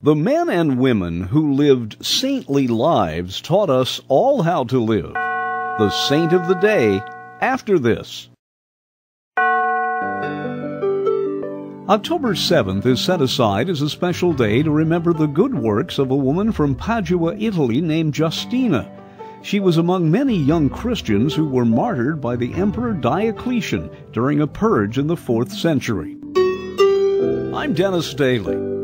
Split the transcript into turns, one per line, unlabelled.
The men and women who lived saintly lives taught us all how to live. The saint of the day after this. October 7th is set aside as a special day to remember the good works of a woman from Padua, Italy named Justina. She was among many young Christians who were martyred by the Emperor Diocletian during a purge in the 4th century. I'm Dennis Daly.